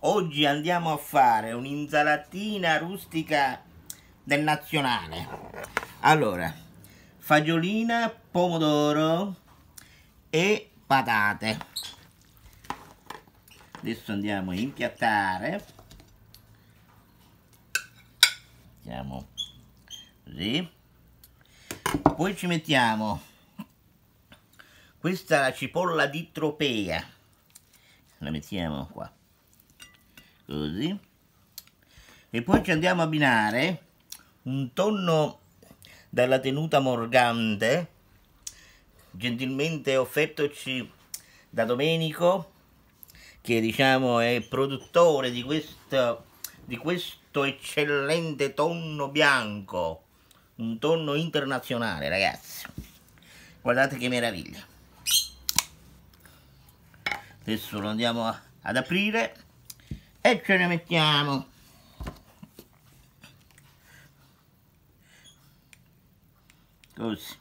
Oggi andiamo a fare un'insalatina rustica del nazionale. Allora, fagiolina, pomodoro e patate. Adesso andiamo a impiattare. Mettiamo così. Poi ci mettiamo questa cipolla di tropea. La mettiamo qua. Così. E poi ci andiamo a abbinare un tonno dalla tenuta morgante, gentilmente offertoci da Domenico, che diciamo è produttore di questo, di questo eccellente tonno bianco, un tonno internazionale ragazzi. Guardate che meraviglia adesso lo andiamo ad aprire e ce ne mettiamo. Così.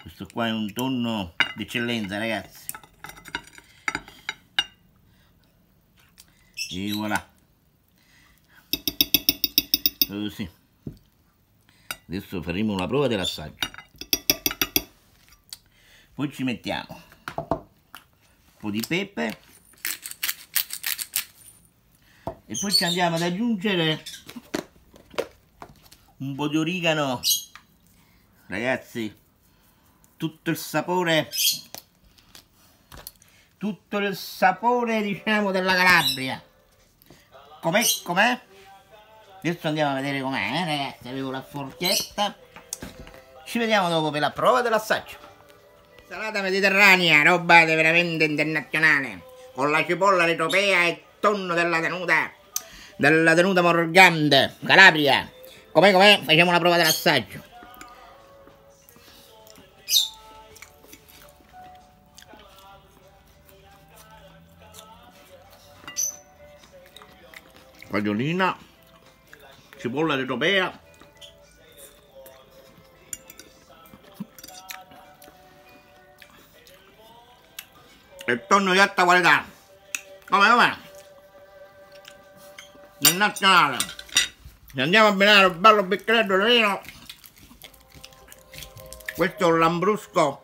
Questo qua è un tonno d'eccellenza ragazzi. E voilà. Così. Adesso faremo una prova dell'assaggio. Poi ci mettiamo po' di pepe. E poi ci andiamo ad aggiungere un po' di origano. Ragazzi tutto il sapore tutto il sapore diciamo della Calabria. Com'è com'è? Adesso andiamo a vedere com'è eh, ragazzi avevo la forchetta. Ci vediamo dopo per la prova dell'assaggio Salata mediterranea, roba veramente internazionale. Con la cipolla retropea e tonno della tenuta. Della tenuta morgante, Calabria. Com'è com'è? Facciamo una prova dell'assaggio. Fagiolina, cipolla retropea il tonno di alta qualità. Come come? Del nazionale. Se andiamo a abbinare un bello bicchiere di vino. Questo è un lambrusco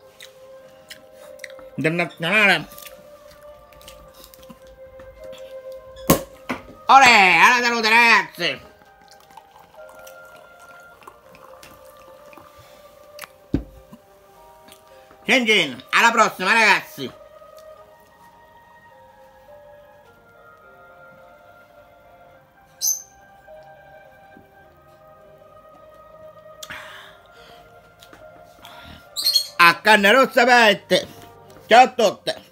del nazionale. Olè, alla salute ragazzi Cengin, alla prossima ragazzi 真っ赤なろうってばいって、ちょっとって。